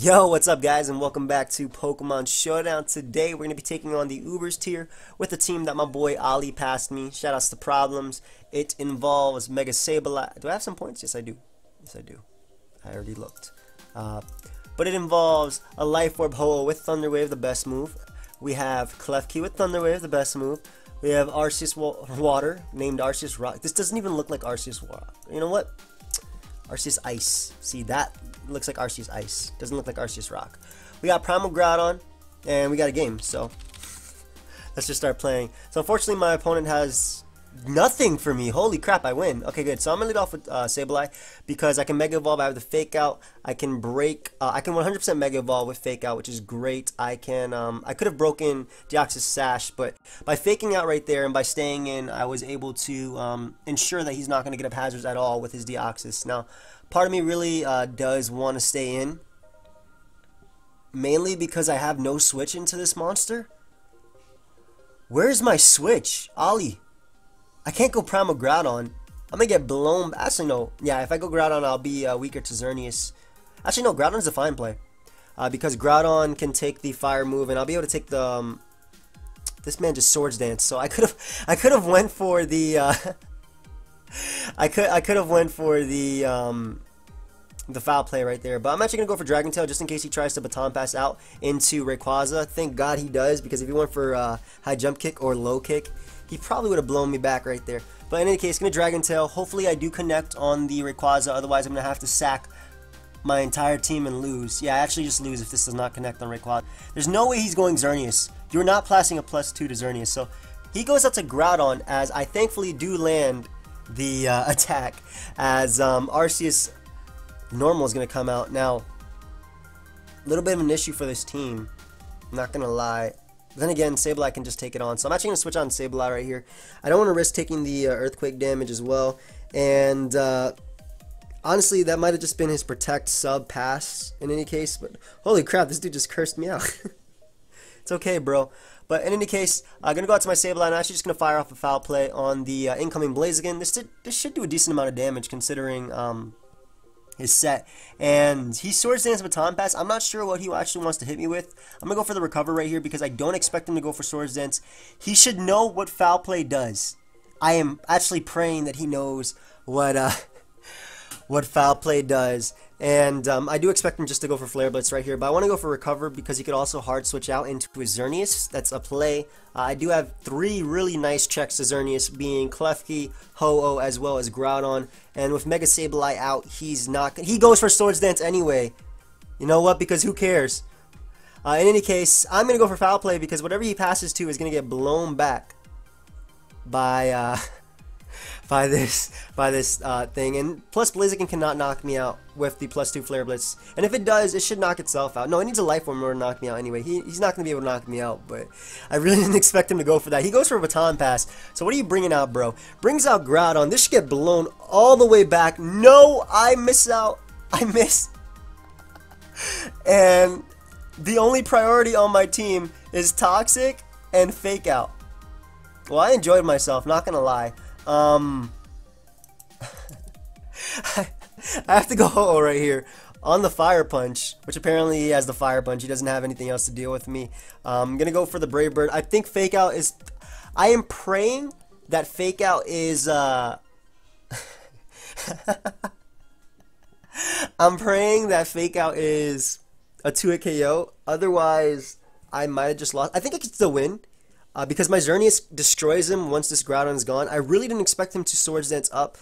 Yo, what's up guys and welcome back to Pokemon Showdown. Today we're going to be taking on the Ubers tier with a team that my boy Ali passed me. Shoutouts to Problems. It involves Mega Sableye. Do I have some points? Yes I do. Yes I do. I already looked. Uh, but it involves a Life Orb Ho-Oh with Thunder Wave, the best move. We have Klefki with Thunder Wave, the best move. We have Arceus Water, named Arceus Rock. This doesn't even look like Arceus Water. You know what? Arceus Ice. See, that looks like Arceus Ice. Doesn't look like Arceus Rock. We got Primal Groudon, and we got a game, so let's just start playing. So unfortunately, my opponent has nothing for me. Holy crap, I win. Okay, good. So I'm going to lead off with uh, Sableye because I can Mega Evolve. I have the Fake Out. I can break. Uh, I can 100% Mega Evolve with Fake Out, which is great. I can. Um, I could have broken Deoxys Sash, but by faking out right there and by staying in, I was able to um, ensure that he's not going to get up hazards at all with his Deoxys. Now, part of me really uh, does want to stay in, mainly because I have no switch into this monster. Where's my switch? Ali. I can't go Primal Groudon. I'm gonna get blown. Actually, no. Yeah, if I go Groudon, I'll be uh, weaker to Xerneas. Actually, no. Groudon's a fine play. Uh, because Groudon can take the fire move, and I'll be able to take the... Um, this man just swords dance, so I could have I could have went for the uh, I could I could have went for the um, the foul play right there. But I'm actually going to go for Dragon Tail just in case he tries to baton pass out into Rayquaza. Thank God he does because if he went for uh, high jump kick or low kick, he probably would have blown me back right there. But in any case, going to Dragon Tail. Hopefully I do connect on the Rayquaza. Otherwise I'm going to have to sack my entire team and lose. Yeah, I actually just lose if this does not connect on Rayquaza. There's no way he's going Xerneas. You're not passing a plus 2 to Xerneas. So he goes up to Groudon as I thankfully do land the uh, attack as um, Arceus normal is going to come out. Now, a little bit of an issue for this team. I'm not going to lie. Then again, Sableye can just take it on. So I'm actually going to switch on Sableye right here. I don't want to risk taking the uh, Earthquake damage as well. And uh, honestly, that might have just been his Protect sub pass in any case. But holy crap, this dude just cursed me out. it's okay, bro. But in any case, I'm uh, going to go out to my Sableye. I'm actually just going to fire off a foul play on the uh, incoming Blaziken. This, did, this should do a decent amount of damage considering... Um, his set. And he Swords Dance Baton Pass. I'm not sure what he actually wants to hit me with. I'm going to go for the recover right here because I don't expect him to go for Swords Dance. He should know what Foul Play does. I am actually praying that he knows what uh, what Foul Play does. And um, I do expect him just to go for Flare Blitz right here, but I want to go for Recover because he could also hard switch out into his Xerneas. That's a play. Uh, I do have three really nice checks to Xerneas, being Klefki, Ho-Oh, as well as Groudon. And with Mega Sableye out, he's not... He goes for Swords Dance anyway. You know what? Because who cares? Uh, in any case, I'm going to go for Foul Play because whatever he passes to is going to get blown back by... Uh, by this by this uh, thing. And plus, Blaziken cannot knock me out with the plus two Flare Blitz. And if it does, it should knock itself out. No, it needs a Life Orb to knock me out anyway. He, he's not going to be able to knock me out, but I really didn't expect him to go for that. He goes for a Baton Pass. So what are you bringing out, bro? Brings out Groudon. This should get blown all the way back. No, I miss out. I miss. and the only priority on my team is Toxic and Fake Out. Well, I enjoyed myself, not going to lie. Um, I have to go right here on the fire punch, which apparently he has the fire punch. He doesn't have anything else to deal with me. Um, I'm gonna go for the brave bird. I think fake out is. I am praying that fake out is. Uh, I'm praying that fake out is a 2 hit KO. Otherwise, I might have just lost. I think I could still win. Uh, because my Xerneas destroys him once this Groudon is gone. I really didn't expect him to Swords Dance up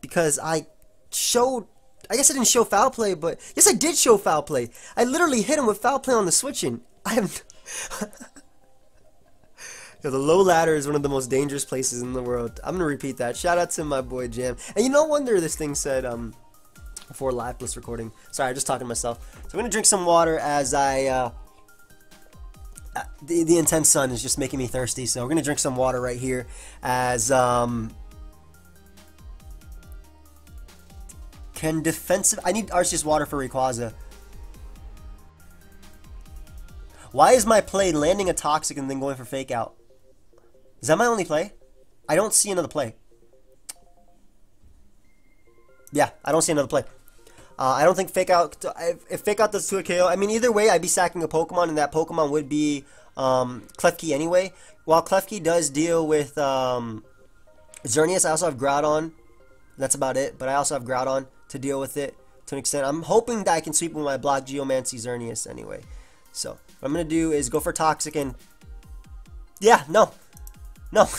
because I showed... I guess I didn't show foul play, but... Yes, I did show foul play. I literally hit him with foul play on the switch-in. I have... Yo, the low ladder is one of the most dangerous places in the world. I'm gonna repeat that. Shout out to my boy Jam. And you no wonder this thing said um before live plus recording. Sorry, I'm just talking to myself. So I'm gonna drink some water as I uh, the, the intense sun is just making me thirsty, so we're to drink some water right here as um, can defensive I need Arceus water for Rayquaza. Why is my play landing a toxic and then going for fake out? Is that my only play? I don't see another play. Yeah, I don't see another play. Uh, I don't think Fake Out, if, Fake Out does 2 KO, I mean, either way, I'd be sacking a Pokemon, and that Pokemon would be um, Klefki anyway. While Klefki does deal with um, Xerneas, I also have Groudon. That's about it, but I also have Groudon to deal with it to an extent. I'm hoping that I can sweep with my Block Geomancy Xerneas anyway. So, what I'm going to do is go for Toxic and... Yeah, no. No.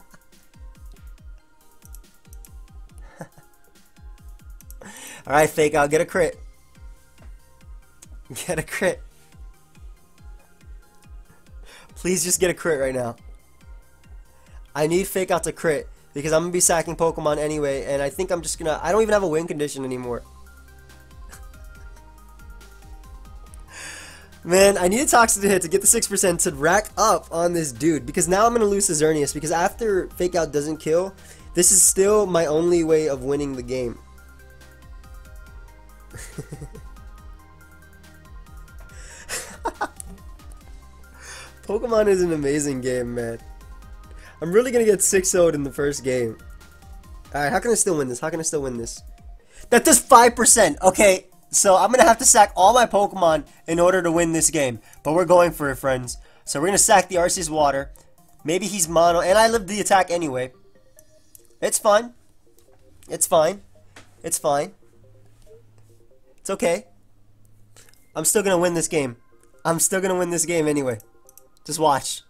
Alright, Fake Out, get a crit. Get a crit. Please just get a crit right now. I need Fake Out to crit because I'm going to be sacking Pokemon anyway, and I think I'm just going to... I don't even have a win condition anymore. Man, I need a Toxic to hit to get the 6% to rack up on this dude, because now I'm going to lose to Xerneas, because after Fake Out doesn't kill, this is still my only way of winning the game. Pokemon is an amazing game, man. I'm really gonna get 6 0 in the first game. Alright, how can I still win this? How can I still win this? That does 5%! Okay, so I'm gonna have to sack all my Pokemon in order to win this game. But we're going for it, friends. So we're gonna sack the Arceus Water. Maybe he's mono, and I live the attack anyway. It's fine. It's fine. It's fine. It's okay. I'm still gonna win this game. I'm still gonna win this game anyway. Just watch.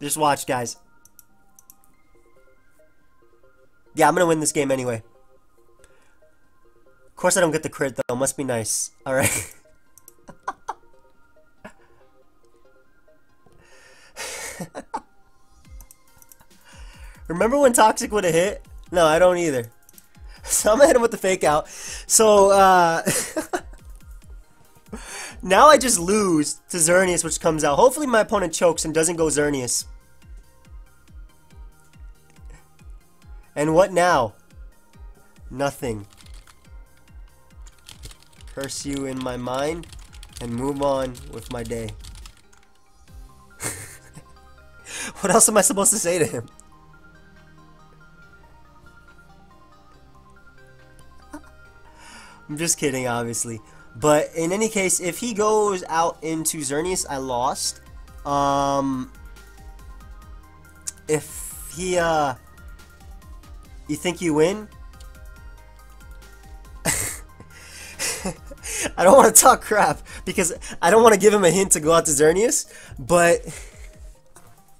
Just watch, guys. Yeah, I'm gonna win this game anyway. Of course I don't get the crit though. Must be nice. Alright. Remember when Toxic would have hit? No, I don't either. So I'm gonna hit him with the fake out. So, uh... now I just lose to Xerneas, which comes out. Hopefully my opponent chokes and doesn't go Xerneas. And what now? Nothing. Curse you in my mind and move on with my day. what else am I supposed to say to him? I'm just kidding, obviously. But in any case, if he goes out into Xerneas, I lost. Um, if he, uh, you think you win? I don't want to talk crap because I don't want to give him a hint to go out to Xerneas, but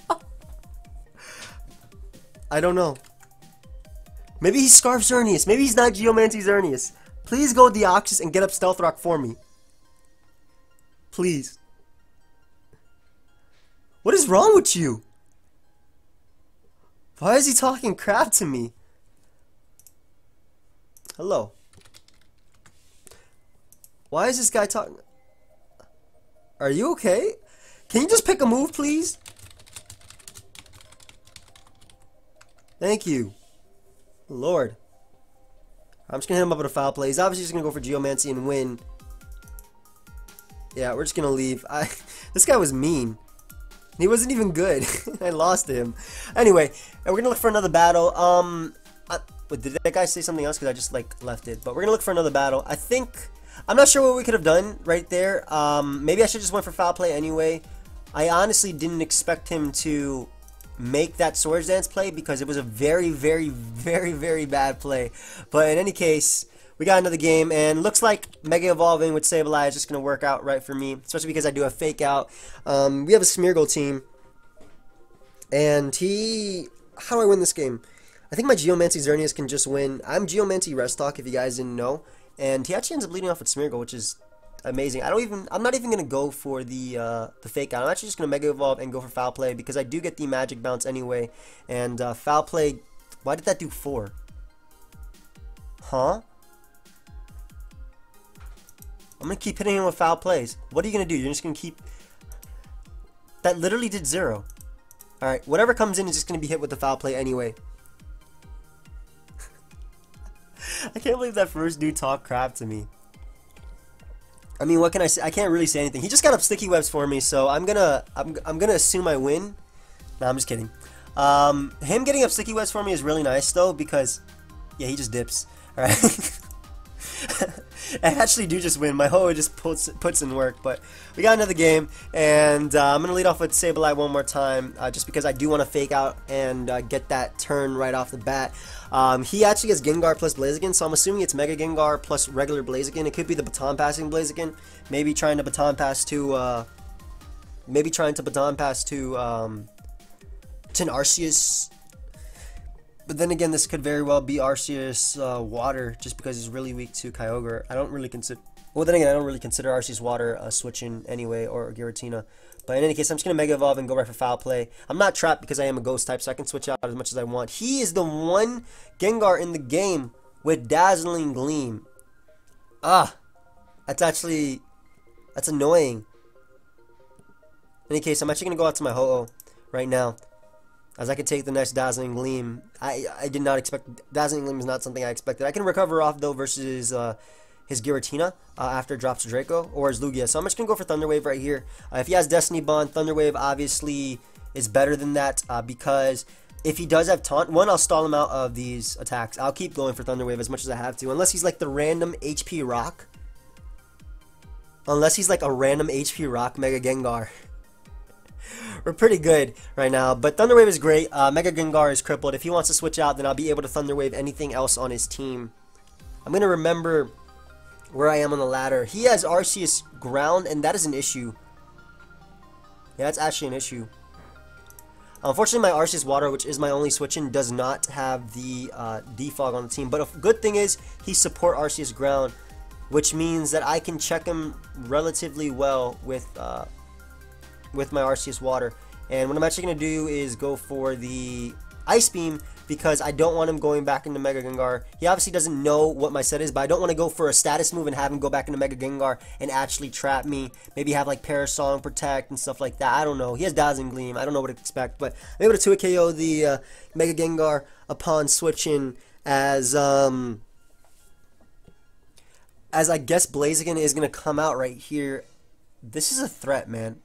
I don't know. Maybe he's Scarf Xerneas. Maybe he's not Geomancy Xerneas. Please go Deoxys and get up Stealth Rock for me. Please. What is wrong with you? Why is he talking crap to me? Hello. Why is this guy talking? Are you okay? Can you just pick a move, please? Thank you. Lord. I'm just going to hit him up with a foul play. He's obviously just going to go for Geomancy and win. Yeah, we're just going to leave. I, this guy was mean. He wasn't even good. I lost him. Anyway, we're going to look for another battle. Um, I, wait, did that guy say something else? Because I just, like, left it. But we're going to look for another battle. I think... I'm not sure what we could have done right there. Um, maybe I should just went for foul play anyway. I honestly didn't expect him to make that Swords Dance play because it was a very, very, very, very bad play. But in any case, we got another game, and looks like Mega Evolving with Sableye is just going to work out right for me, especially because I do a Fake Out. Um, we have a Smeargle team, and he... How do I win this game? I think my Geomancy Xerneas can just win. I'm Geomancy Restock, if you guys didn't know, and he actually ends up leading off with Smeargle, which is amazing. I don't even. I'm not even gonna go for the uh, the fake out. I'm actually just gonna mega evolve and go for foul play because I do get the magic bounce anyway. And uh, foul play. Why did that do four? Huh? I'm gonna keep hitting him with foul plays. What are you gonna do? You're just gonna keep. That literally did zero. All right. Whatever comes in is just gonna be hit with the foul play anyway. I can't believe that first dude talked crap to me. I mean, what can I say? I can't really say anything. He just got up sticky webs for me, so I'm gonna I'm, I'm gonna assume I win. No, I'm just kidding. Um, him getting up sticky webs for me is really nice though because yeah, he just dips. All right. I actually do just win. My Ho just puts puts in work, but we got another game, and uh, I'm gonna lead off with Sableye one more time, uh, just because I do want to fake out and uh, get that turn right off the bat. Um, he actually gets Gengar plus Blaziken, so I'm assuming it's Mega Gengar plus regular Blaziken. It could be the baton passing Blaziken, maybe trying to baton pass to, uh, maybe trying to baton pass to um, to an Arceus but then again, this could very well be Arceus uh, Water, just because he's really weak to Kyogre. I don't really consider. Well, then again, I don't really consider Arceus Water a switch-in anyway, or Giratina. But in any case, I'm just going to Mega Evolve and go right for Foul Play. I'm not trapped because I am a Ghost type, so I can switch out as much as I want. He is the one Gengar in the game with Dazzling Gleam. Ah, that's actually, that's annoying. In any case, I'm actually going to go out to my Ho-Oh right now as I can take the next Dazzling Gleam. I, I did not expect, Dazzling Gleam is not something I expected. I can recover off though versus uh, his Giratina uh, after drops Draco or his Lugia. So I'm just going to go for Thunder Wave right here. Uh, if he has Destiny Bond, Thunder Wave obviously is better than that uh, because if he does have Taunt, one, I'll stall him out of these attacks. I'll keep going for Thunder Wave as much as I have to, unless he's like the random HP Rock. Unless he's like a random HP Rock Mega Gengar. we're pretty good right now. But Thunder Wave is great. Uh, Mega Gengar is crippled. If he wants to switch out, then I'll be able to Thunder Wave anything else on his team. I'm going to remember where I am on the ladder. He has Arceus Ground, and that is an issue. Yeah, that's actually an issue. Unfortunately, my Arceus Water, which is my only switch-in, does not have the uh, defog on the team. But a good thing is he support Arceus Ground, which means that I can check him relatively well with uh, with my Arceus Water. And what I'm actually going to do is go for the Ice Beam because I don't want him going back into Mega Gengar. He obviously doesn't know what my set is, but I don't want to go for a status move and have him go back into Mega Gengar and actually trap me. Maybe have like Perish Song, Protect, and stuff like that. I don't know. He has Dazzling Gleam. I don't know what to expect, but I'm able to 2 KO the uh, Mega Gengar upon switching as um as I guess Blaziken is going to come out right here. This is a threat, man.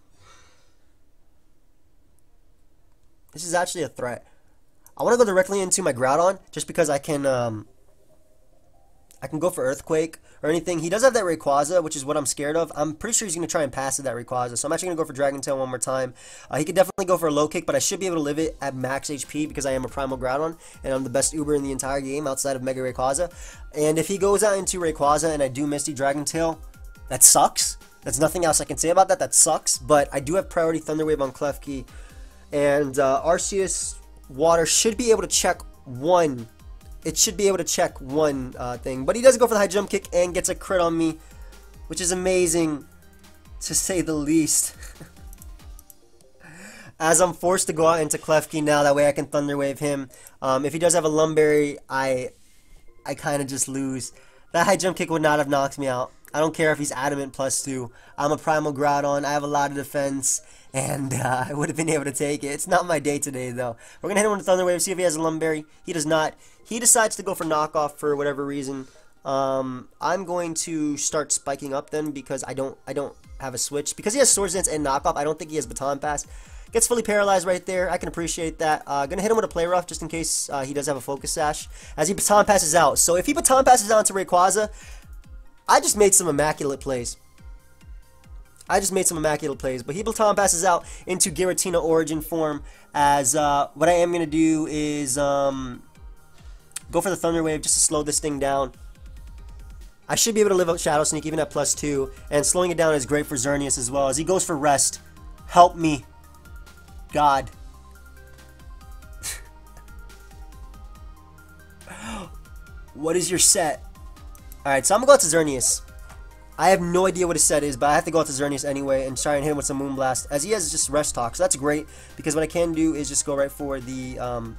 This is actually a threat. I want to go directly into my Groudon just because I can um, I can go for Earthquake or anything. He does have that Rayquaza, which is what I'm scared of. I'm pretty sure he's going to try and pass it, that Rayquaza. So I'm actually going to go for Dragon Tail one more time. Uh, he could definitely go for a low kick, but I should be able to live it at max HP because I am a Primal Groudon, and I'm the best Uber in the entire game outside of Mega Rayquaza. And if he goes out into Rayquaza and I do Misty Dragon Tail, that sucks. That's nothing else I can say about that. That sucks. But I do have priority Thunder Wave on Klefki. And uh, Arceus Water should be able to check one. It should be able to check one uh, thing. But he does go for the high jump kick and gets a crit on me. Which is amazing, to say the least. As I'm forced to go out into Klefki now, that way I can Thunder Wave him. Um, if he does have a Lum Berry, I, I kind of just lose. That high jump kick would not have knocked me out. I don't care if he's adamant plus two. I'm a primal Groudon. I have a lot of defense, and uh, I would have been able to take it. It's not my day today, though. We're gonna hit him with a Thunder Wave, see if he has a Lum Berry. He does not. He decides to go for knockoff for whatever reason. Um, I'm going to start spiking up then because I don't I don't have a switch because he has Swords Dance and knockoff. I don't think he has Baton Pass. Gets fully paralyzed right there. I can appreciate that. Uh, gonna hit him with a play rough just in case uh, he does have a focus sash as he baton passes out. So if he baton passes out to Rayquaza, I just made some immaculate plays. I just made some immaculate plays. But he Baton passes out into Giratina Origin form as uh, what I am going to do is um, go for the Thunder Wave just to slow this thing down. I should be able to live out Shadow Sneak even at plus 2. And slowing it down is great for Xerneas as well as he goes for Rest. Help me. God. what is your set? Alright, so I'm going to go out to Xerneas. I have no idea what his set is, but I have to go out to Xerneas anyway and try and hit him with some Moonblast, as he has just Rest Talk, so that's great, because what I can do is just go right for the, um,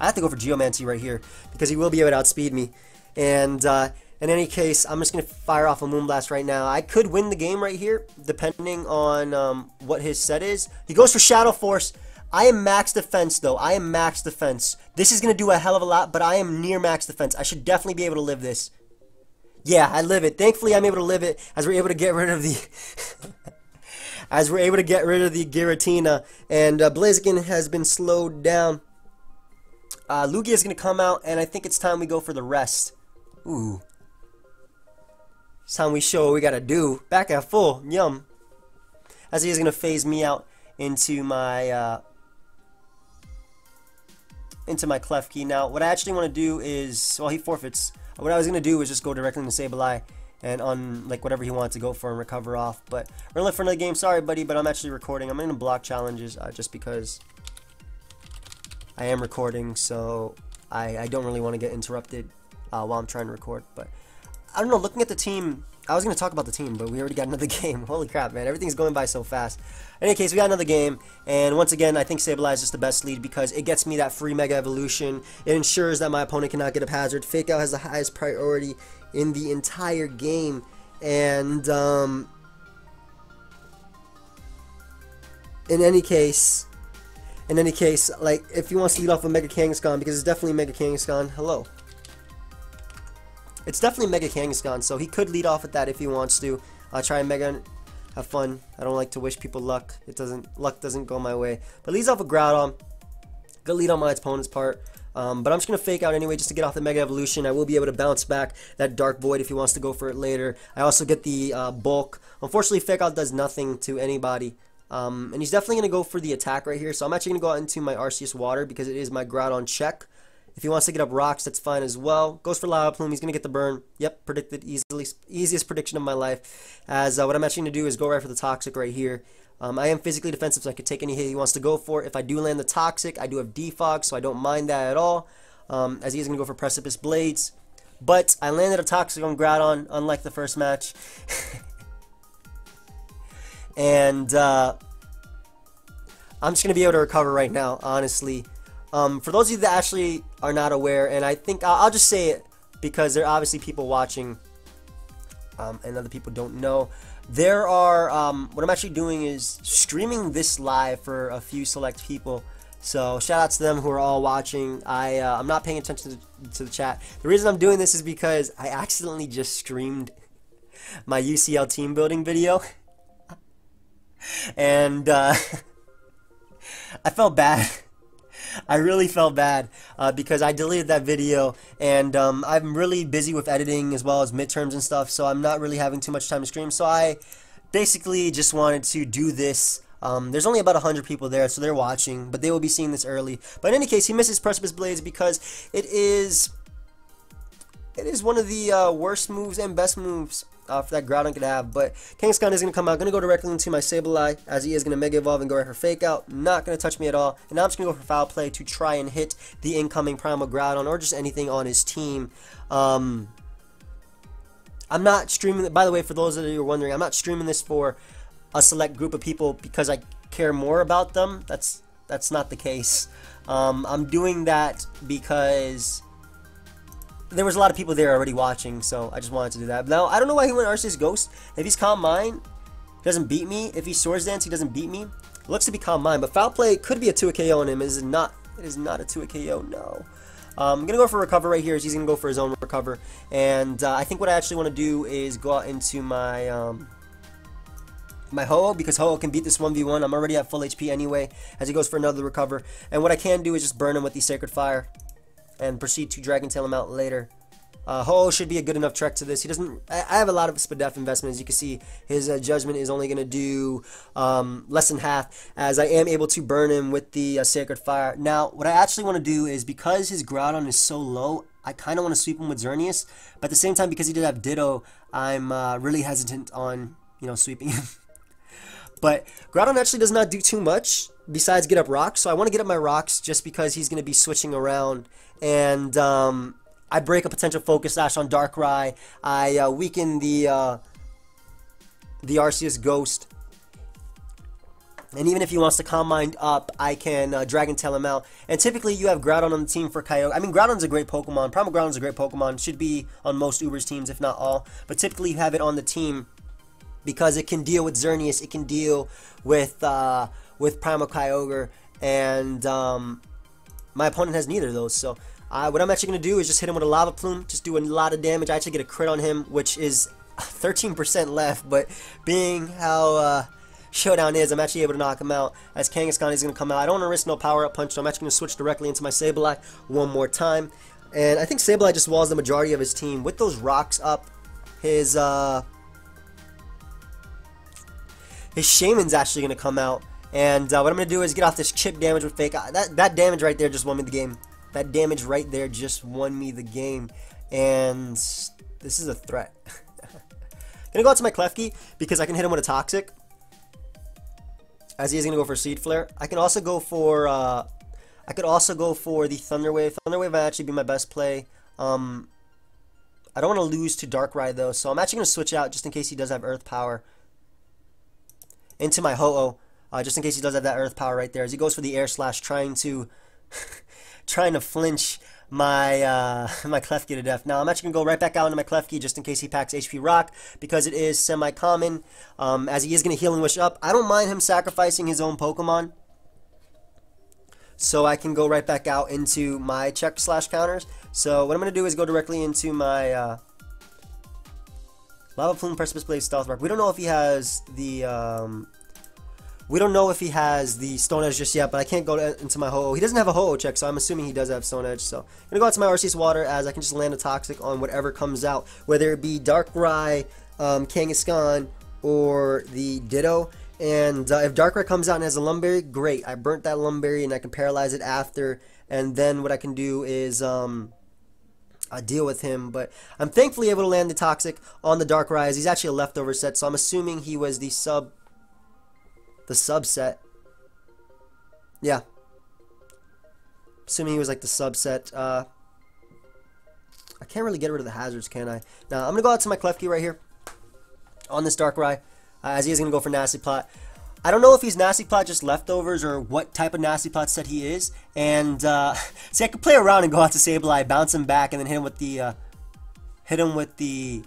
I have to go for Geomancy right here, because he will be able to outspeed me, and, uh, in any case, I'm just going to fire off a Moonblast right now. I could win the game right here, depending on, um, what his set is. He goes for Shadow Force, I am max defense, though. I am max defense. This is going to do a hell of a lot, but I am near max defense. I should definitely be able to live this. Yeah, I live it. Thankfully, I'm able to live it as we're able to get rid of the... as we're able to get rid of the Giratina. And uh, Blaziken has been slowed down. Uh, Lugia is going to come out, and I think it's time we go for the rest. Ooh. It's time we show what we gotta do. Back at full. Yum. As he is gonna phase me out into my uh, into my Klefki. Now, what I actually want to do is, well, he forfeits. What I was gonna do is just go directly into Sableye and on like whatever he wants to go for and recover off. But we're gonna look for another game. Sorry, buddy, but I'm actually recording. I'm going to block challenges uh, just because I am recording, so I, I don't really want to get interrupted uh, while I'm trying to record. But I don't know, looking at the team, I was going to talk about the team, but we already got another game. Holy crap, man. Everything's going by so fast. In any case, we got another game, and once again, I think Sableye is just the best lead because it gets me that free Mega Evolution. It ensures that my opponent cannot get a Hazard. Fake Out has the highest priority in the entire game, and um, in any case, in any case, like, if he wants to lead off with Mega Kangaskhan, because it's definitely Mega Kangaskhan, hello. It's definitely Mega Kangaskhan, so he could lead off with that if he wants to. Uh, try and Mega, have fun. I don't like to wish people luck. It doesn't, luck doesn't go my way. But leads off with Groudon. Good lead on my opponent's part. Um, but I'm just going to fake out anyway just to get off the Mega Evolution. I will be able to bounce back that Dark Void if he wants to go for it later. I also get the uh, Bulk. Unfortunately, fake out does nothing to anybody. Um, and he's definitely going to go for the attack right here. So I'm actually going to go out into my Arceus Water because it is my Groudon check. If he wants to get up rocks, that's fine as well. Goes for Lava Plume. He's going to get the burn. Yep, predicted easily. Easiest prediction of my life. As uh, what I'm actually going to do is go right for the Toxic right here. Um, I am physically defensive, so I could take any hit he wants to go for. If I do land the Toxic, I do have Defog, so I don't mind that at all. Um, as he's going to go for Precipice Blades. But I landed a Toxic on Groudon, unlike the first match. and uh, I'm just going to be able to recover right now, honestly. Um, for those of you that actually are not aware, and I think I'll, I'll just say it because there are obviously people watching um, and other people don't know. There are, um, what I'm actually doing is streaming this live for a few select people. So shout out to them who are all watching. I, uh, I'm not paying attention to, to the chat. The reason I'm doing this is because I accidentally just streamed my UCL team building video. and uh, I felt bad I really felt bad uh, because I deleted that video and um, I'm really busy with editing as well as midterms and stuff, so I'm not really having too much time to stream. So I basically just wanted to do this. Um, there's only about 100 people there, so they're watching, but they will be seeing this early. But in any case, he misses Precipice Blades because it is it is one of the uh, worst moves and best moves uh, for that Groudon could have. But Kangaskhan is going to come out. Going to go directly into my Sableye as he is going to Mega Evolve and go right for Fake Out. Not going to touch me at all. And I'm just going to go for Foul Play to try and hit the incoming Primal Groudon or just anything on his team. Um, I'm not streaming, by the way, for those of you who are wondering, I'm not streaming this for a select group of people because I care more about them. That's that's not the case. Um, I'm doing that because there was a lot of people there already watching, so I just wanted to do that. Now, I don't know why he went Arceus Ghost. If he's Calm Mind, he doesn't beat me. If he's Swords Dance, he doesn't beat me. Looks to be Calm Mind, but Foul Play could be a 2 KO on him. It is not, it is not a 2 KO, no. Um, I'm going to go for Recover right here. He's going to go for his own Recover. And uh, I think what I actually want to do is go out into my... Um, my Ho-Oh because Ho-Oh can beat this 1v1. I'm already at full HP anyway as he goes for another recover. And what I can do is just burn him with the Sacred Fire and proceed to Dragon Tail him out later. Uh, Ho should be a good enough trek to this. He doesn't. I, I have a lot of Spadef investments. You can see his uh, judgment is only going to do um, less than half, as I am able to burn him with the uh, Sacred Fire. Now, what I actually want to do is because his Groudon is so low, I kind of want to sweep him with Xerneas, but at the same time, because he did have Ditto, I'm uh, really hesitant on you know sweeping him. but Groudon actually does not do too much besides get up rocks, so I want to get up my rocks just because he's going to be switching around and. Um, I break a potential focus sash on Darkrai. I uh, weaken the uh, the Arceus Ghost. And even if he wants to Calm Mind up, I can uh, Dragon Tail him out. And typically you have Groudon on the team for Kyogre. I mean, Groudon's a great Pokemon. Primal Groudon's a great Pokemon. Should be on most Uber's teams, if not all. But typically you have it on the team because it can deal with Xerneas. It can deal with, uh, with Primal Kyogre. And um, my opponent has neither of those. So uh, what I'm actually going to do is just hit him with a Lava Plume, just do a lot of damage. I actually get a crit on him, which is 13% left, but being how uh, Showdown is, I'm actually able to knock him out. As Kangaskhan is going to come out, I don't want to risk no power-up punch, so I'm actually going to switch directly into my Sableye one more time. And I think Sableye just walls the majority of his team. With those rocks up, his uh, his Shaymin's actually going to come out. And uh, what I'm going to do is get off this chip damage with fake. Uh, that, that damage right there just won me the game. That damage right there just won me the game. And this is a threat. gonna go out to my Klefki because I can hit him with a Toxic. As he is gonna go for Seed Flare. I can also go for uh, I could also go for the Thunder Wave. Thunder Wave might actually be my best play. Um, I don't want to lose to Darkrai though, so I'm actually gonna switch out just in case he does have Earth Power into my Ho-Oh, uh, just in case he does have that Earth Power right there. As he goes for the Air Slash, trying to trying to flinch my uh, my Klefki to death. Now I'm actually gonna go right back out into my Klefki just in case he packs HP Rock because it is semi-common. Um, as he is gonna Healing Wish up, I don't mind him sacrificing his own Pokemon. So I can go right back out into my check slash counters. So what I'm gonna do is go directly into my uh, Lava Plume, Precipice Blade, Stealth Rock. We don't know if he has the um, we don't know if he has the Stone Edge just yet, but I can't go to, into my Ho-Oh. He doesn't have a Ho-Oh check, so I'm assuming he does have Stone Edge. So I'm going to go out to my Arceus Water as I can just land a Toxic on whatever comes out, whether it be Darkrai, um, Kangaskhan, or the Ditto. And uh, if Darkrai comes out and has a Lum Berry, great. I burnt that Lum Berry and I can paralyze it after. And then what I can do is um, I deal with him. But I'm thankfully able to land the Toxic on the Darkrai. As he's actually a leftover set, so I'm assuming he was the sub the subset. Yeah. Assuming he was like the subset. Uh, I can't really get rid of the hazards, can I? Now, I'm going to go out to my Klefki right here. On this Darkrai. Uh, as he is going to go for Nasty Plot. I don't know if he's Nasty Plot just leftovers or what type of Nasty Plot set he is. And, uh, see, I could play around and go out to Sableye, bounce him back, and then hit him with the, uh, hit him with the,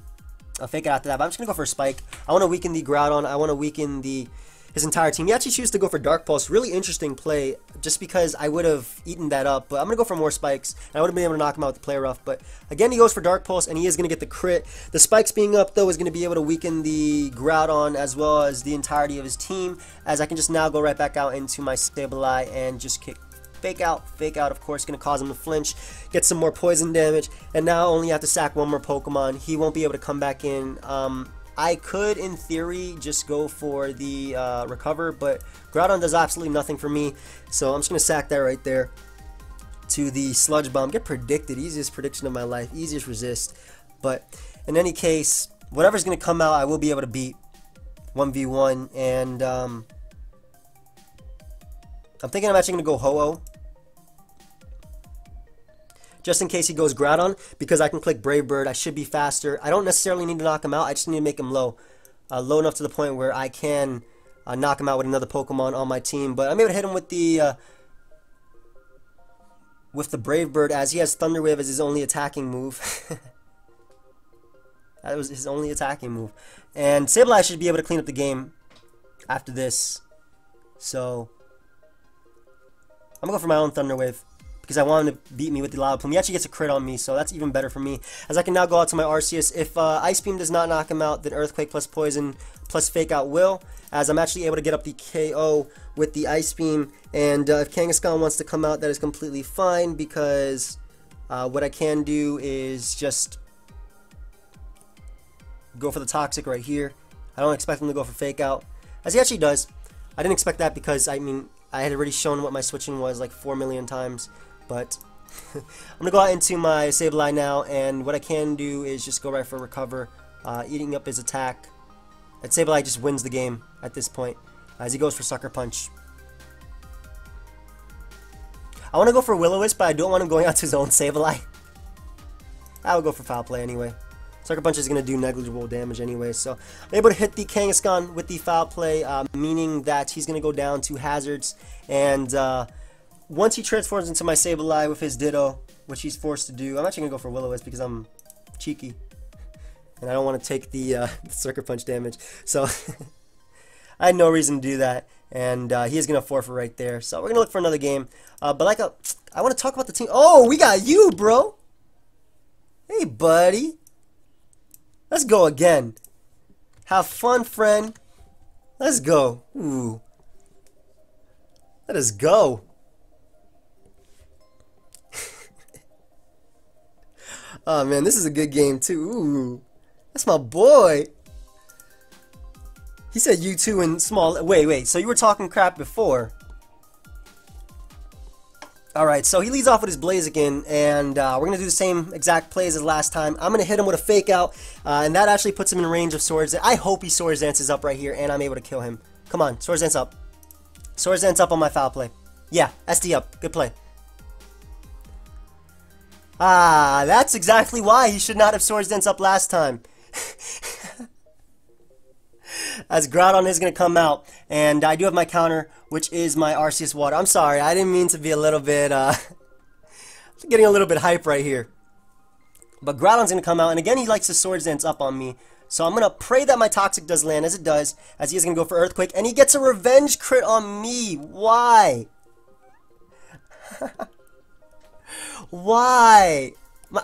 I'll fake it after that. But I'm just going to go for a Spike. I want to weaken the Groudon. I want to weaken the his entire team. He actually chose to go for Dark Pulse. Really interesting play, just because I would have eaten that up. But I'm going to go for more spikes, and I would have been able to knock him out with the play rough. But again, he goes for Dark Pulse, and he is going to get the crit. The spikes being up, though, is going to be able to weaken the Groudon as well as the entirety of his team, as I can just now go right back out into my Sableye and just kick fake out, fake out, of course, going to cause him to flinch, get some more poison damage, and now only have to sack one more Pokemon. He won't be able to come back in. Um, I could, in theory, just go for the uh, recover, but Groudon does absolutely nothing for me, so I'm just going to sack that right there to the Sludge Bomb. Get predicted, easiest prediction of my life, easiest resist, but in any case, whatever's going to come out, I will be able to beat 1v1, and um, I'm thinking I'm actually going to go Ho-Oh just in case he goes Groudon, because I can click Brave Bird, I should be faster. I don't necessarily need to knock him out, I just need to make him low. Uh, low enough to the point where I can uh, knock him out with another Pokemon on my team. But I'm able to hit him with the uh, with the Brave Bird as he has Thunder Wave as his only attacking move. that was his only attacking move. And Sableye should be able to clean up the game after this. So I'm going to go for my own Thunder Wave because I want him to beat me with the Lava Plume. He actually gets a crit on me, so that's even better for me. As I can now go out to my Arceus. If uh, Ice Beam does not knock him out, then Earthquake plus Poison plus Fake Out will, as I'm actually able to get up the KO with the Ice Beam. And uh, if Kangaskhan wants to come out, that is completely fine, because uh, what I can do is just go for the Toxic right here. I don't expect him to go for Fake Out, as he actually does. I didn't expect that because, I mean, I had already shown what my switch-in was like 4 million times. But I'm to go out into my Sableye now, and what I can do is just go right for Recover, uh, eating up his attack. And Sableye just wins the game at this point, as he goes for Sucker Punch. I want to go for Will-O-Wisp, but I don't want him going out to his own Sableye. I will go for Foul Play anyway. Sucker Punch is going to do negligible damage anyway, so I'm able to hit the Kangaskhan with the Foul Play, uh, meaning that he's going to go down to Hazards, and uh, once he transforms into my Sableye with his Ditto, which he's forced to do, I'm actually going to go for Will-O-Wisp because I'm cheeky. And I don't want to take the, uh, the Sucker Punch damage. So, I had no reason to do that. And uh, he is going to forfeit right there. So, we're going to look for another game. Uh, but like, a, I want to talk about the team. Oh, we got you, bro. Hey, buddy. Let's go again. Have fun, friend. Let's go. Ooh. Let us go. Oh man, this is a good game too. Ooh, That's my boy. He said you two in small. Wait, wait. So you were talking crap before. Alright, so he leads off with his blaze again, and uh, we're going to do the same exact plays as last time. I'm going to hit him with a Fake Out, uh, and that actually puts him in range of Swords. I hope he Swords Dances up right here, and I'm able to kill him. Come on, Swords Dance up. Swords Dance up on my foul play. Yeah, SD up. Good play. Ah, that's exactly why he should not have Swords Dance up last time. As Groudon is going to come out, and I do have my counter, which is my Arceus Water. I'm sorry, I didn't mean to be a little bit, uh, getting a little bit hype right here. But Groudon's going to come out, and again, he likes to Swords Dance up on me. So I'm going to pray that my Toxic does land, as it does, as he is going to go for Earthquake, and he gets a Revenge Crit on me. Why? Why?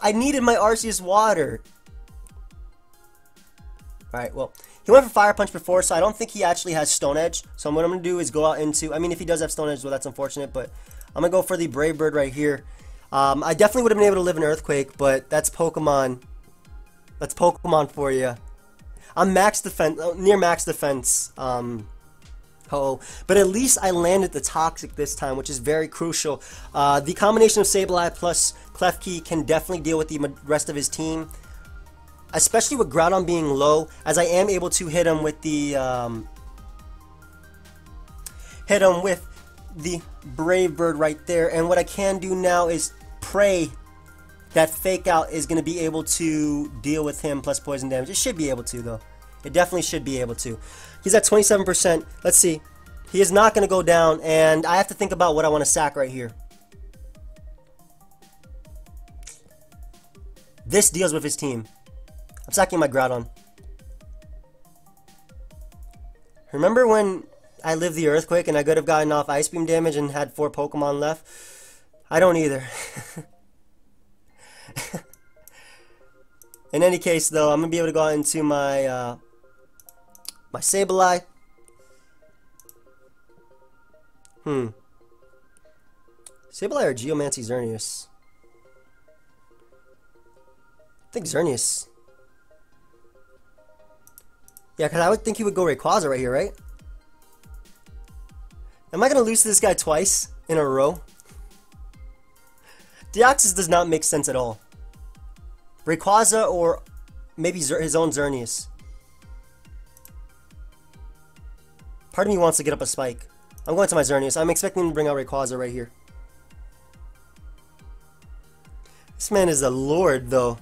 I needed my Arceus Water. Alright, well, he went for Fire Punch before, so I don't think he actually has Stone Edge. So what I'm going to do is go out into... I mean, if he does have Stone Edge, well, that's unfortunate, but I'm going to go for the Brave Bird right here. Um, I definitely would have been able to live in Earthquake, but that's Pokemon. That's Pokemon for you. I'm max defense, uh, near max defense. Um, Oh, but at least I landed the Toxic this time, which is very crucial. Uh, the combination of Sableye plus Klefki can definitely deal with the rest of his team especially with Groudon being low, as I am able to hit him with the um, hit him with the Brave Bird right there. And what I can do now is pray that Fake Out is going to be able to deal with him plus poison damage. It should be able to, though. It definitely should be able to. He's at 27%. Let's see. He is not going to go down, and I have to think about what I want to sack right here. This deals with his team. I'm sacking my Groudon. Remember when I lived the Earthquake and I could have gotten off Ice Beam damage and had four Pokemon left? I don't either. In any case, though, I'm going to be able to go into my, uh, my Sableye. Hmm. Sableye or Geomancy Xerneas? I think Xerneas. Yeah, because I would think he would go Rayquaza right here, right? Am I going to lose to this guy twice in a row? Deoxys does not make sense at all. Rayquaza or maybe his own Xerneas. Part of me wants to get up a spike. I'm going to my Xerneas. I'm expecting him to bring out Rayquaza right here. This man is a lord, though.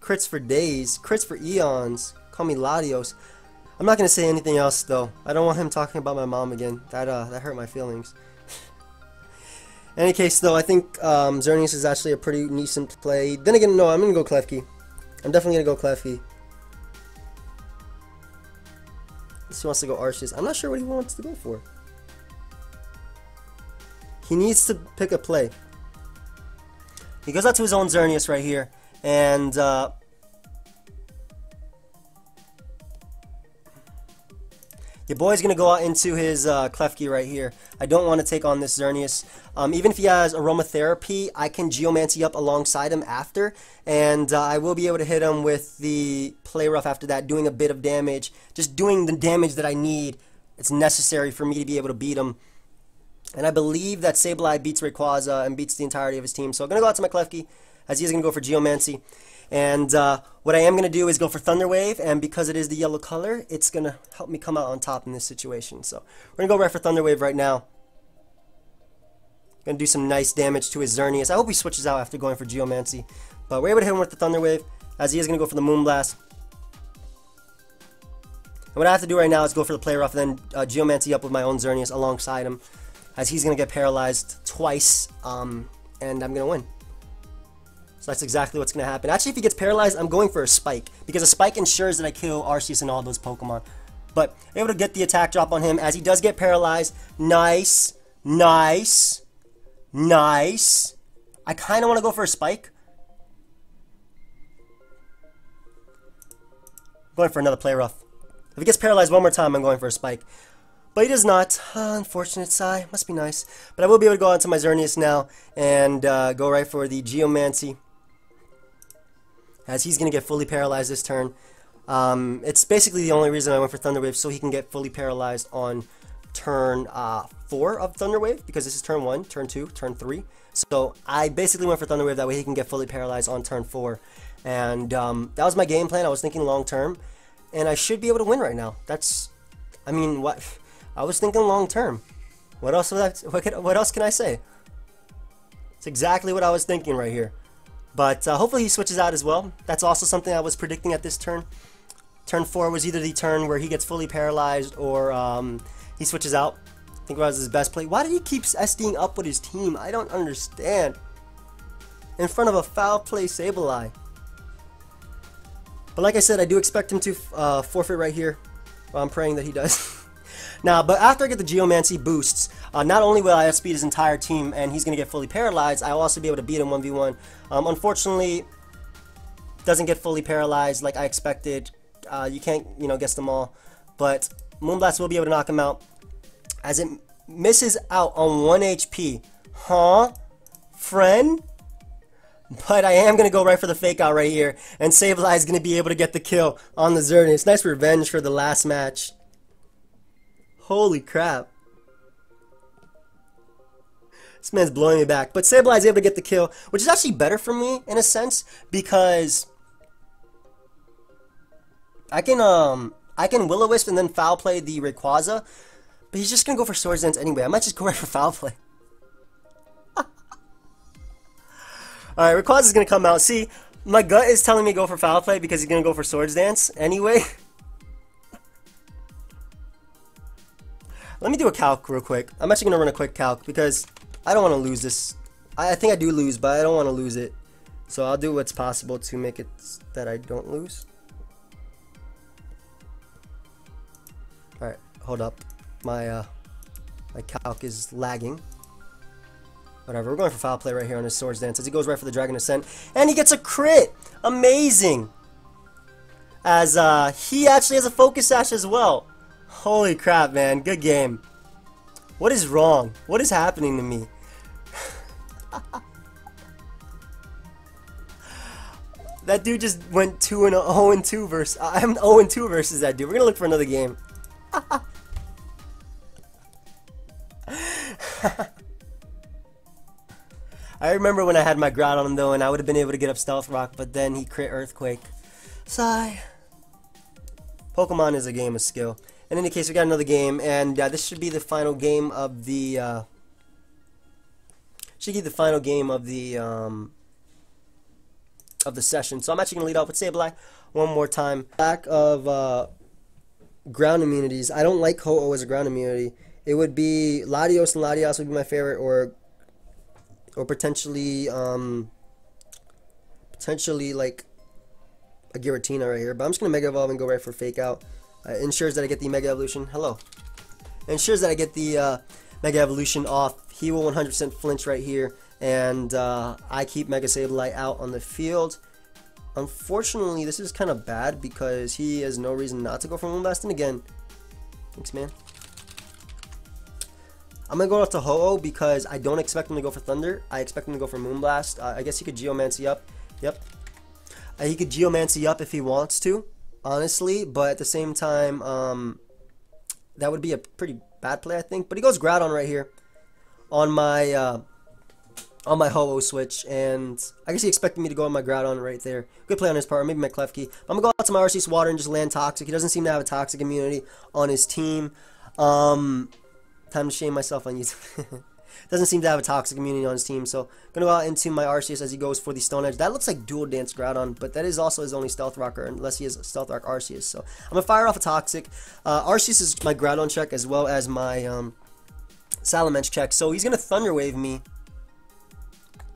Crits for days. Crits for eons. Call me Latios. I'm not gonna say anything else though. I don't want him talking about my mom again. That uh, that hurt my feelings. In any case, though, I think um, Xerneas is actually a pretty decent play. Then again, no, I'm gonna go Klefki. I'm definitely gonna go Klefki. He wants to go Arceus. I'm not sure what he wants to go for. He needs to pick a play. He goes out to his own Xerneas right here, and uh, Your boy's going to go out into his uh, Klefki right here. I don't want to take on this Xerneas. Um, even if he has Aromatherapy, I can Geomancy up alongside him after, and uh, I will be able to hit him with the Play Rough after that, doing a bit of damage. Just doing the damage that I need. It's necessary for me to be able to beat him. And I believe that Sableye beats Rayquaza and beats the entirety of his team. So I'm going to go out to my Klefki, as he's going to go for Geomancy. And uh, what I am going to do is go for Thunder Wave, and because it is the yellow color, it's going to help me come out on top in this situation. So we're going to go right for Thunder Wave right now. Going to do some nice damage to his Xerneas. I hope he switches out after going for Geomancy. But we're able to hit him with the Thunder Wave, as he is going to go for the Moonblast. And what I have to do right now is go for the Play Rough, and then uh, Geomancy up with my own Xerneas alongside him, as he's going to get paralyzed twice, um, and I'm going to win. That's exactly what's going to happen. Actually, if he gets paralyzed, I'm going for a Spike. Because a Spike ensures that I kill Arceus and all those Pokemon. But able to get the attack drop on him as he does get paralyzed. Nice. Nice. Nice. I kind of want to go for a Spike. I'm going for another Play Rough. If he gets paralyzed one more time, I'm going for a Spike. But he does not. Uh, unfortunate sigh. Must be nice. But I will be able to go on to my Xerneas now and uh, go right for the Geomancy as he's going to get fully paralyzed this turn. Um, it's basically the only reason I went for Thunderwave, so he can get fully paralyzed on turn uh, 4 of Thunderwave, because this is turn 1, turn 2, turn 3. So I basically went for Thunderwave, that way he can get fully paralyzed on turn 4. And um, that was my game plan, I was thinking long term, and I should be able to win right now. That's, I mean, what, I was thinking long term. What else, what, what else can I say? It's exactly what I was thinking right here. But uh, hopefully he switches out as well. That's also something I was predicting at this turn. Turn 4 was either the turn where he gets fully paralyzed or um, he switches out. I think that was his best play. Why did he keep SDing up with his team? I don't understand. In front of a foul play Sableye. But like I said, I do expect him to uh, forfeit right here. I'm praying that he does. now, but after I get the Geomancy boosts, uh, not only will I outspeed his entire team and he's going to get fully paralyzed, I'll also be able to beat him 1v1. Um, unfortunately, doesn't get fully paralyzed like I expected. Uh, you can't, you know, guess them all. But Moonblast will be able to knock him out. As it misses out on 1 HP. Huh? Friend? But I am going to go right for the fake out right here. And Sableye is going to be able to get the kill on the Xerneas. Nice revenge for the last match. Holy crap. This man's blowing me back. But Sableye is able to get the kill, which is actually better for me in a sense because I can um I can Will-O-Wisp and then foul play the Rayquaza, but he's just gonna go for Swords Dance anyway. I might just go right for foul play. Alright, Rayquaza is gonna come out. See, my gut is telling me go for foul play because he's gonna go for Swords Dance anyway. Let me do a calc real quick. I'm actually gonna run a quick calc because I don't want to lose this. I, I think I do lose, but I don't want to lose it. So I'll do what's possible to make it that I don't lose. Alright, hold up. My uh, my calc is lagging. Whatever, we're going for foul play right here on his Swords Dance as he goes right for the Dragon Ascent. And he gets a crit! Amazing! As uh, he actually has a Focus Sash as well. Holy crap, man. Good game. What is wrong? What is happening to me? that dude just went 2 and 0 and 2 versus I'm 0 and 2 versus that dude. We're going to look for another game. I remember when I had my Groudon on him, though and I would have been able to get up Stealth Rock, but then he crit Earthquake. Sigh. Pokemon is a game of skill. In any case, we got another game, and uh, this should be the final game of the. Uh, should be the final game of the um, of the session. So I'm actually gonna lead off with Sableye one more time. Lack of uh, ground immunities. I don't like Ho-Oh as a ground immunity. It would be Latios and Latias would be my favorite, or or potentially um, potentially like a Giratina right here. But I'm just gonna Mega Evolve and go right for Fake Out. Uh, ensures that I get the Mega Evolution. Hello. Ensures that I get the uh, Mega Evolution off. He will 100% flinch right here. And uh, I keep Mega Sableye out on the field. Unfortunately, this is kind of bad because he has no reason not to go for Moonblast. Again, thanks, man. I'm going to go out to Ho-Oh because I don't expect him to go for Thunder. I expect him to go for Moonblast. Uh, I guess he could Geomancy up. Yep. Uh, he could Geomancy up if he wants to honestly. But at the same time, um, that would be a pretty bad play, I think. But he goes Groudon right here on my uh, on my Ho-Oh switch, and I guess he expected me to go on my Groudon right there. Good play on his part, maybe my Klefki. I'm gonna go out to my Arceus Water and just land Toxic. He doesn't seem to have a Toxic immunity on his team. Um, time to shame myself on YouTube. Doesn't seem to have a toxic immunity on his team, so gonna go out into my Arceus as he goes for the Stone Edge. That looks like dual dance Groudon, but that is also his only Stealth Rocker, unless he has Stealth Rock Arceus. So I'm gonna fire off a Toxic. Uh, Arceus is my Groudon check as well as my um, Salamence check, so he's gonna Thunder Wave me.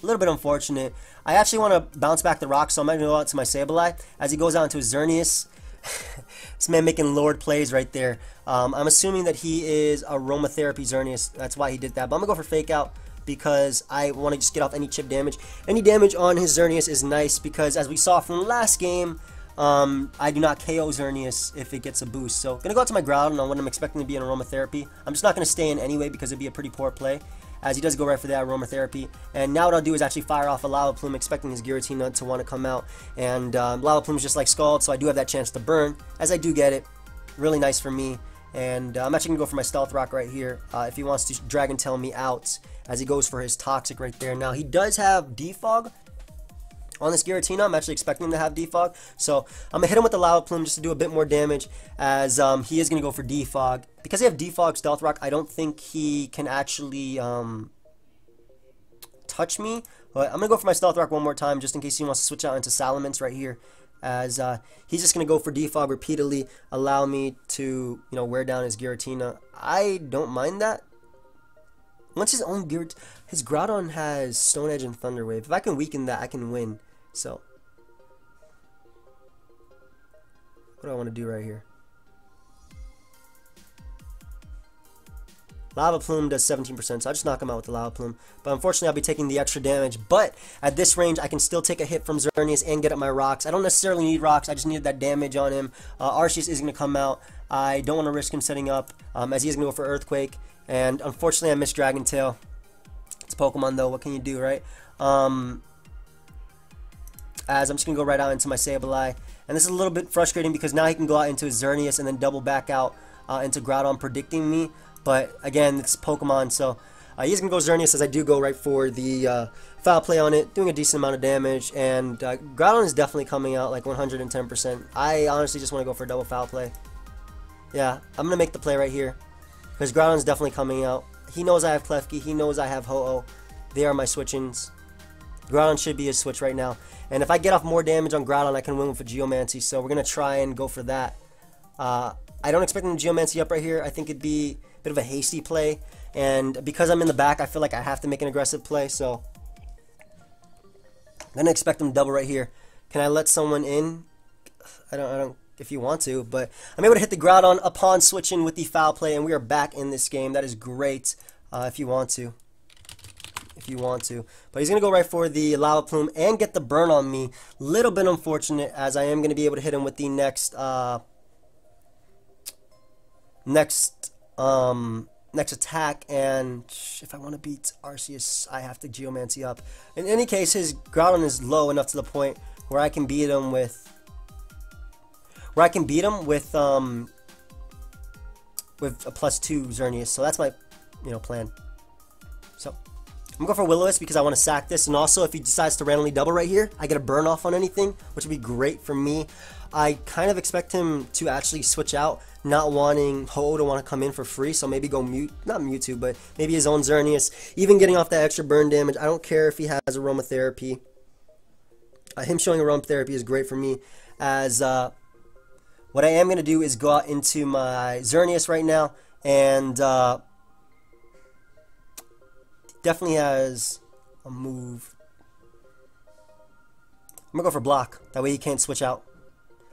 A little bit unfortunate. I actually want to bounce back the rock, so I'm going to go out to my Sableye as he goes out into his Xerneas. this man making Lord plays right there. Um, I'm assuming that he is Aromatherapy Xerneas. That's why he did that. But I'm going to go for Fake Out because I want to just get off any chip damage. Any damage on his Xerneas is nice because as we saw from last game, um, I do not KO Xerneas if it gets a boost. So, going to go out to my Groudon what I'm expecting to be an Aromatherapy. I'm just not going to stay in anyway because it'd be a pretty poor play as he does go right for that aromatherapy. And now what I'll do is actually fire off a Lava Plume, expecting his Giratina to want to come out. And um, Lava Plume's just like Scald, so I do have that chance to burn, as I do get it. Really nice for me. And uh, I'm actually going to go for my Stealth Rock right here uh, if he wants to Dragon Tail me out as he goes for his Toxic right there. Now, he does have Defog, on this Giratina. I'm actually expecting him to have Defog. So I'm going to hit him with the Lava Plume just to do a bit more damage as um, he is going to go for Defog. Because he have Defog Stealth Rock, I don't think he can actually um, touch me. But I'm going to go for my Stealth Rock one more time just in case he wants to switch out into Salamence right here. As uh, he's just going to go for Defog repeatedly, allow me to, you know, wear down his Giratina. I don't mind that. Once his own gear, his Groudon has Stone Edge and Thunder Wave. If I can weaken that, I can win. So, what do I want to do right here? Lava Plume does 17%, so I just knock him out with the Lava Plume. But unfortunately, I'll be taking the extra damage. But at this range, I can still take a hit from Xerneas and get up my rocks. I don't necessarily need rocks. I just needed that damage on him. Uh, Arceus is going to come out. I don't want to risk him setting up, um, as he's going to go for Earthquake. And unfortunately, I missed Dragon Tail. It's Pokemon, though. What can you do, right? Um, as I'm just going to go right out into my Sableye. And this is a little bit frustrating because now he can go out into his Xerneas and then double back out uh, into Groudon predicting me. But again, it's Pokemon, so uh, he's going to go Xerneas as I do go right for the uh, foul play on it, doing a decent amount of damage. And uh, Groudon is definitely coming out like 110%. I honestly just want to go for a double foul play. Yeah, I'm going to make the play right here. Because Groudon's definitely coming out. He knows I have Klefki. He knows I have Ho-Oh. They are my switch-ins. Groudon should be his switch right now. And if I get off more damage on Groudon, I can win with a Geomancy. So we're going to try and go for that. Uh, I don't expect him to Geomancy up right here. I think it'd be a bit of a hasty play. And because I'm in the back, I feel like I have to make an aggressive play. So I'm going to expect him to double right here. Can I let someone in? I don't, I don't, if you want to, but I'm able to hit the Groudon upon switching with the foul play, and we are back in this game. That is great uh, if you want to if you want to. But he's going to go right for the Lava Plume and get the burn on me. Little bit unfortunate as I am going to be able to hit him with the next, uh, next, um, next attack. And if I want to beat Arceus, I have to Geomancy up. In any case, his Groudon is low enough to the point where I can beat him with, where I can beat him with, um, with a plus two Xerneas. So that's my, you know, plan. I'm going for will because I want to sack this, and also if he decides to randomly double right here, I get a burn off on anything, which would be great for me. I kind of expect him to actually switch out, not wanting Ho to want to come in for free, so maybe go mute, not Mewtwo, but maybe his own Xerneas, even getting off that extra burn damage. I don't care if he has aromatherapy. Uh, him showing aromatherapy is great for me, as uh, what I am going to do is go out into my Xerneas right now, and... Uh, definitely has a move. I'm gonna go for block. That way he can't switch out.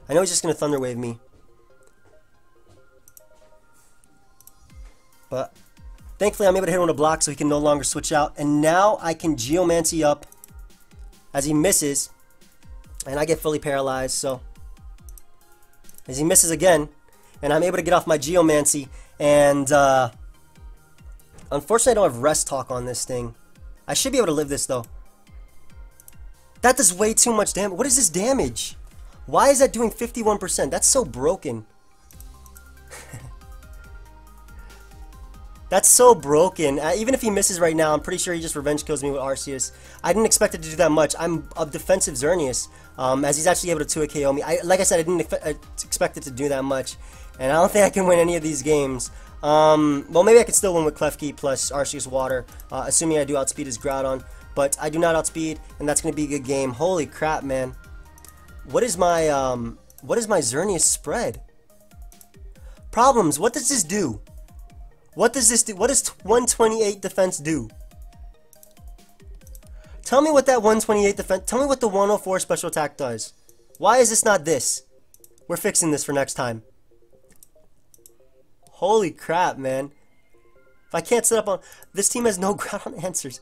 I know he's just gonna Thunder Wave me. But thankfully I'm able to hit him with a block so he can no longer switch out. And now I can Geomancy up as he misses. And I get fully paralyzed, so as he misses again, and I'm able to get off my Geomancy, and uh, Unfortunately, I don't have rest talk on this thing. I should be able to live this, though. That does way too much damage. What is this damage? Why is that doing 51%? That's so broken. That's so broken. Uh, even if he misses right now, I'm pretty sure he just revenge kills me with Arceus. I didn't expect it to do that much. I'm a defensive Xerneas, um, as he's actually able to 2 KO me. I, like I said, I didn't uh, expect it to do that much. And I don't think I can win any of these games. Um, well, maybe I could still win with Klefki plus Arceus Water, uh, assuming I do outspeed his Groudon. But I do not outspeed, and that's going to be a good game. Holy crap, man. What is my, um, what is my Xerneas spread? Problems, what does this do? What does this do? What does 128 defense do? Tell me what that 128 defense, tell me what the 104 special attack does. Why is this not this? We're fixing this for next time. Holy crap, man. If I can't set up on... This team has no ground answers.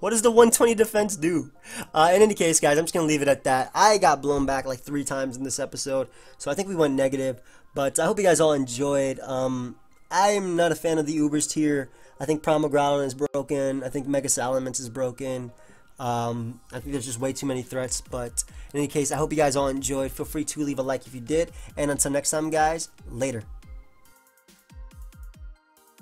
What does the 120 defense do? Uh, in any case, guys, I'm just going to leave it at that. I got blown back like three times in this episode, so I think we went negative. But I hope you guys all enjoyed. Um, I'm not a fan of the Ubers tier. I think Primal Groudon is broken. I think Mega Salamence is broken. Um, I think there's just way too many threats. But in any case, I hope you guys all enjoyed. Feel free to leave a like if you did. And until next time, guys, later.